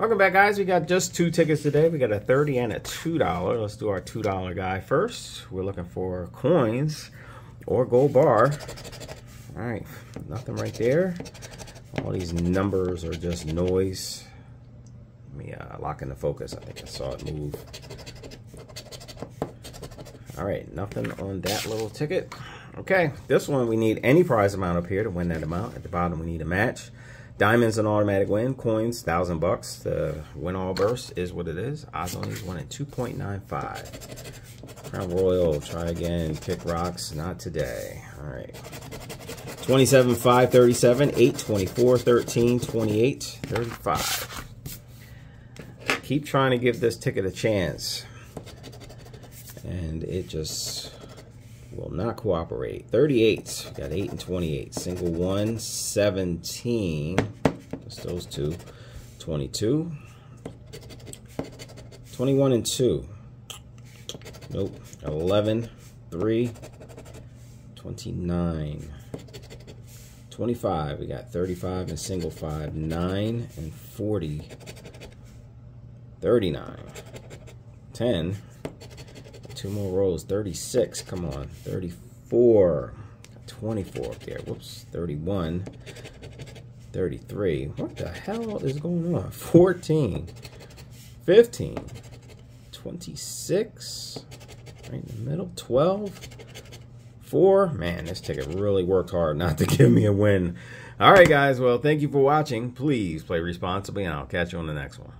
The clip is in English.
Welcome back, guys. We got just two tickets today. We got a 30 and a $2. Let's do our $2 guy first. We're looking for coins or gold bar. All right, nothing right there. All these numbers are just noise. Let me uh, lock in the focus. I think I saw it move. All right, nothing on that little ticket. Okay, this one we need any prize amount up here to win that amount. At the bottom we need a match. Diamonds an automatic win. Coins, thousand bucks. The win all burst is what it is. Odds on these one at 2.95. Crown Royal, try again. Pick rocks, not today. All right. 27, 5, 37, 8, 24, 13, 28, 35. Keep trying to give this ticket a chance. And it just will not cooperate. 38, got 8 and 28. Single 1, 17. That's those two. 22. 21 and 2. Nope. 11, 3. 29. 25. We got 35 and single 5. 9 and 40. 39. 10. Two more rows. 36. Come on. 34. 24 up there. Whoops. 31. 33. What the hell is going on? 14. 15. 26. Right in the middle. 12. 4. Man, this ticket really worked hard not to give me a win. All right, guys. Well, thank you for watching. Please play responsibly, and I'll catch you on the next one.